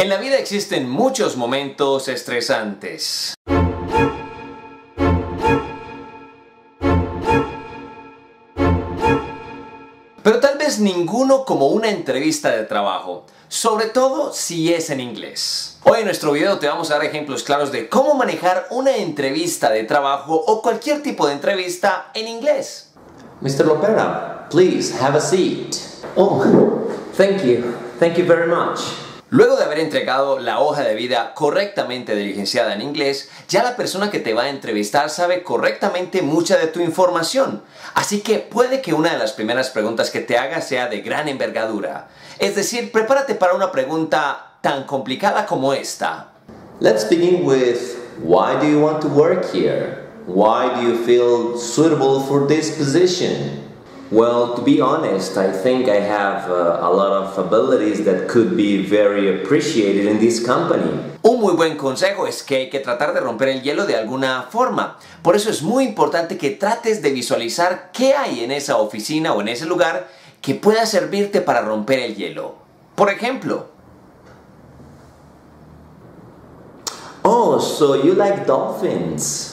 En la vida existen muchos momentos estresantes. Pero tal vez ninguno como una entrevista de trabajo, sobre todo si es en inglés. Hoy en nuestro video te vamos a dar ejemplos claros de cómo manejar una entrevista de trabajo o cualquier tipo de entrevista en inglés. Mr. Lopera, please have a seat. Oh, thank you. Thank you very much. Luego de haber entregado la hoja de vida correctamente diligenciada en inglés, ya la persona que te va a entrevistar sabe correctamente mucha de tu información. Así que puede que una de las primeras preguntas que te haga sea de gran envergadura. Es decir, prepárate para una pregunta tan complicada como esta. Let's begin with why do you want to work here? Why do you feel suitable for this position? Well, to be honest, I think I have uh, a lot of abilities that could be very appreciated in this company. Un muy buen consejo es que hay que tratar de romper el hielo de alguna forma. Por eso es muy importante que trates de visualizar qué hay en esa oficina o en ese lugar que pueda servirte para romper el hielo. Por ejemplo, Oh, so you like dolphins?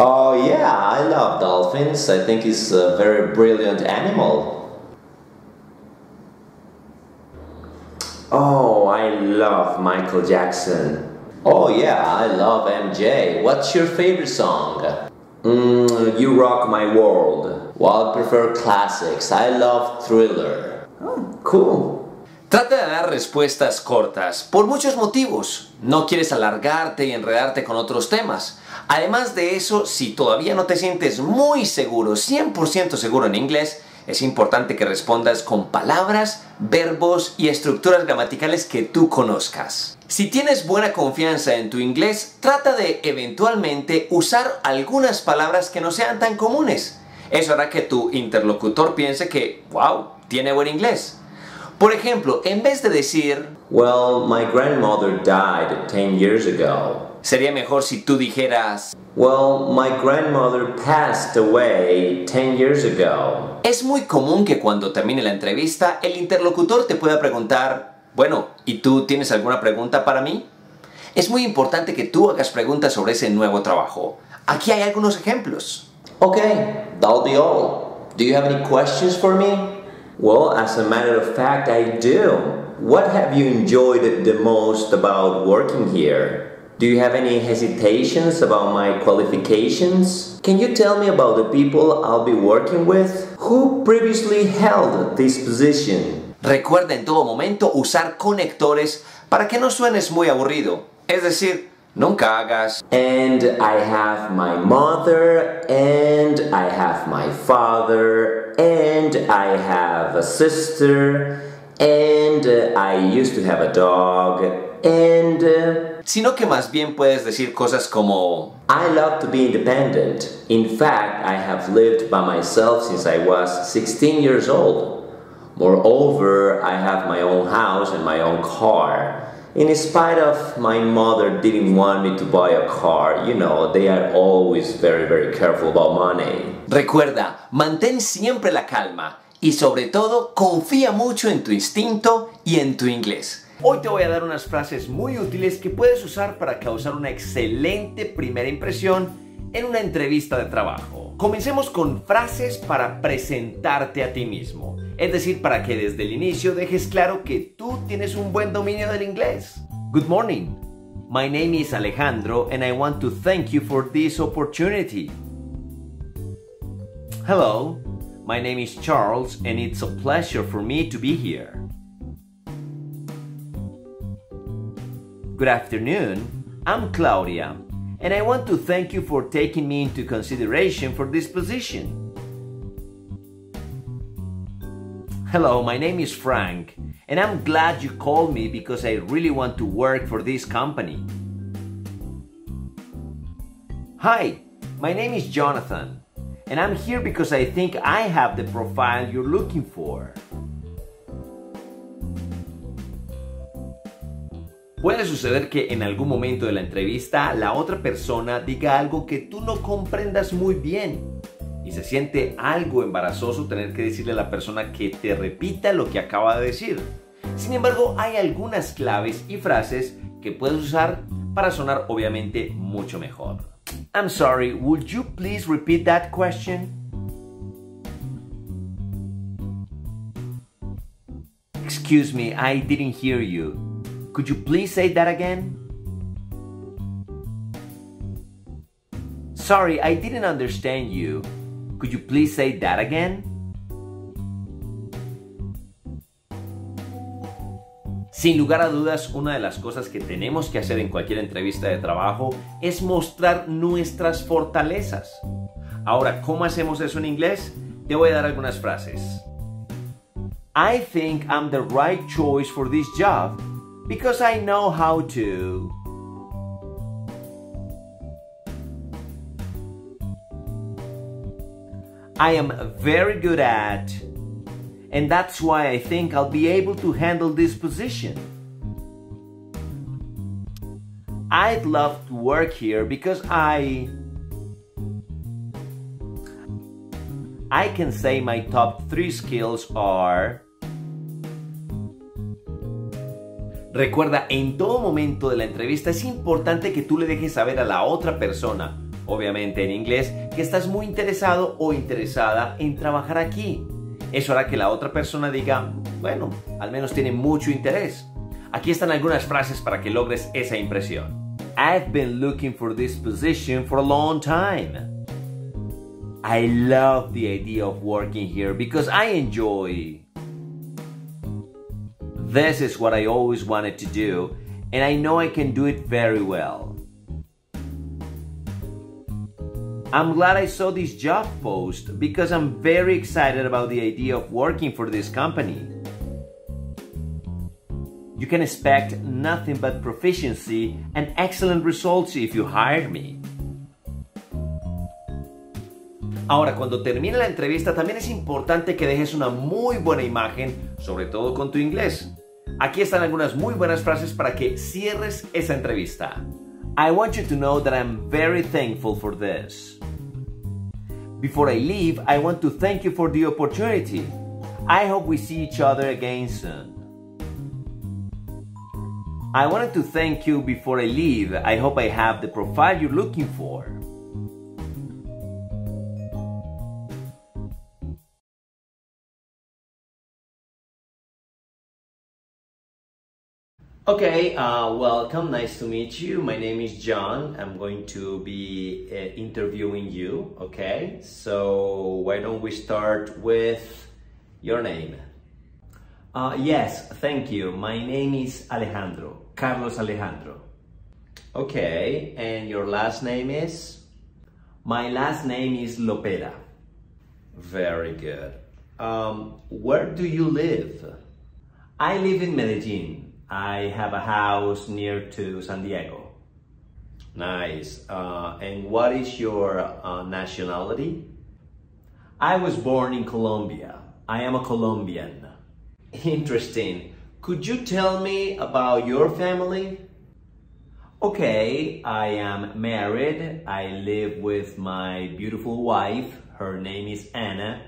Oh, yeah, I love dolphins. I think it's a very brilliant animal. Oh, I love Michael Jackson. Oh, yeah, I love MJ. What's your favorite song? Mm, you Rock My World. Well, I prefer classics. I love Thriller. Oh, cool. Trata de dar respuestas cortas, por muchos motivos. No quieres alargarte y enredarte con otros temas. Además de eso, si todavía no te sientes muy seguro, 100% seguro en inglés, es importante que respondas con palabras, verbos y estructuras gramaticales que tú conozcas. Si tienes buena confianza en tu inglés, trata de eventualmente usar algunas palabras que no sean tan comunes. Eso hará que tu interlocutor piense que, wow, tiene buen inglés. Por ejemplo, en vez de decir, Well, my grandmother died 10 years ago. Sería mejor si tú dijeras, Well, my grandmother passed away 10 years ago. es muy común que cuando termine la entrevista el interlocutor te pueda preguntar, bueno, ¿y tú tienes alguna pregunta para mí? Es muy importante que tú hagas preguntas sobre ese nuevo trabajo. Aquí hay algunos ejemplos. Okay, that'll be all. Do you have any questions for me? Well, as a matter of fact, I do. What have you enjoyed the most about working here? Do you have any hesitations about my qualifications? Can you tell me about the people I'll be working with? Who previously held this position? Recuerda en todo momento usar conectores para que no suenes muy aburrido. Es decir, nunca hagas And I have my mother, and I have my father, and I have a sister, and uh, I used to have a dog, and uh, sino que más bien puedes decir cosas como I love to be independent. In fact, I have lived by myself since I was 16 years old. Moreover, I have my own house and my own car. In spite of my mother didn't want me to buy a car, you know, they are always very, very careful about money. Recuerda, mantén siempre la calma y sobre todo confía mucho en tu instinto y en tu inglés. Hoy te voy a dar unas frases muy útiles que puedes usar para causar una excelente primera impresión en una entrevista de trabajo. Comencemos con frases para presentarte a ti mismo, es decir, para que desde el inicio dejes claro que tú tienes un buen dominio del inglés. Good morning. My name is Alejandro and I want to thank you for this opportunity. Hello, my name is Charles and it's a pleasure for me to be here. Good afternoon, I'm Claudia and I want to thank you for taking me into consideration for this position. Hello, my name is Frank and I'm glad you called me because I really want to work for this company. Hi, my name is Jonathan and I'm here because I think I have the profile you're looking for. Puede suceder que en algún momento de la entrevista la otra persona diga algo que tú no comprendas muy bien y se siente algo embarazoso tener que decirle a la persona que te repita lo que acaba de decir. Sin embargo, hay algunas claves y frases que puedes usar para sonar obviamente mucho mejor. I'm sorry, would you please repeat that question? Excuse me, I didn't hear you. Could you please say that again? Sorry, I didn't understand you. Could you please say that again? Sin lugar a dudas, una de las cosas que tenemos que hacer en cualquier entrevista de trabajo es mostrar nuestras fortalezas. Ahora, ¿cómo hacemos eso en inglés? Te voy a dar algunas frases. I think I'm the right choice for this job because I know how to. I am very good at, and that's why I think I'll be able to handle this position. I'd love to work here because I. I can say my top three skills are. Recuerda, en todo momento de la entrevista es importante que tú le dejes saber a la otra persona, obviamente en inglés, que estás muy interesado o interesada en trabajar aquí. Eso hará que la otra persona diga, bueno, al menos tiene mucho interés. Aquí están algunas frases para que logres esa impresión. I've been looking for this position for a long time. I love the idea of working here because I enjoy This is what I always wanted to do, and I know I can do it very well. I'm glad I saw this job post because I'm very excited about the idea of working for this company. You can expect nothing but proficiency and excellent results if you hire me. Ahora, cuando termine la entrevista, también es importante que dejes una muy buena imagen, sobre todo con tu inglés. Aquí están algunas muy buenas frases para que cierres esa entrevista. I want you to know that I'm very thankful for this. Before I leave, I want to thank you for the opportunity. I hope we see each other again soon. I wanted to thank you before I leave. I hope I have the profile you're looking for. Okay, uh, welcome. Nice to meet you. My name is John. I'm going to be uh, interviewing you. Okay, so why don't we start with your name? Uh, yes, thank you. My name is Alejandro, Carlos Alejandro. Okay, and your last name is? My last name is Lopera. Very good. Um, where do you live? I live in Medellin. I have a house near to San Diego. Nice. Uh, and what is your uh, nationality? I was born in Colombia. I am a Colombian. Interesting. Could you tell me about your family? Okay, I am married. I live with my beautiful wife. Her name is Anna.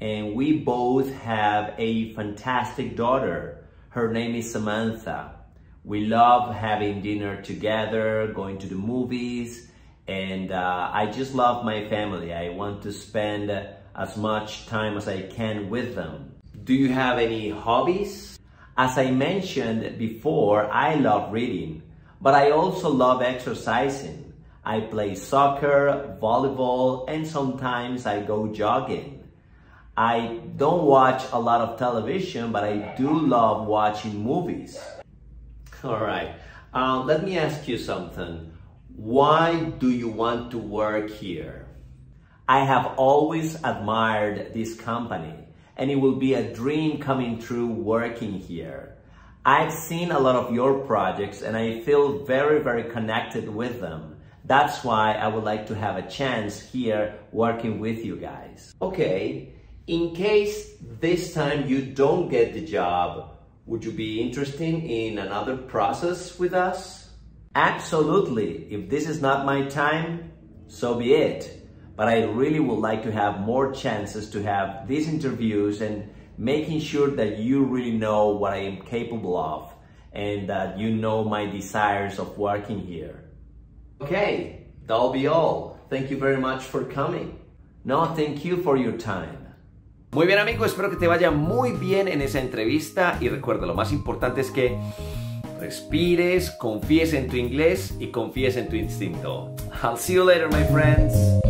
And we both have a fantastic daughter. Her name is Samantha. We love having dinner together, going to the movies, and uh, I just love my family. I want to spend as much time as I can with them. Do you have any hobbies? As I mentioned before, I love reading, but I also love exercising. I play soccer, volleyball, and sometimes I go jogging. I don't watch a lot of television, but I do love watching movies. All right. Uh, let me ask you something. Why do you want to work here? I have always admired this company, and it will be a dream coming true working here. I've seen a lot of your projects, and I feel very, very connected with them. That's why I would like to have a chance here working with you guys. Okay, in case this time you don't get the job, would you be interested in another process with us? Absolutely. If this is not my time, so be it. But I really would like to have more chances to have these interviews and making sure that you really know what I am capable of and that you know my desires of working here. Okay, that'll be all. Thank you very much for coming. No, thank you for your time. Muy bien amigo, espero que te vaya muy bien en esa entrevista y recuerda, lo más importante es que respires, confíes en tu inglés y confíes en tu instinto. I'll see you later my friends.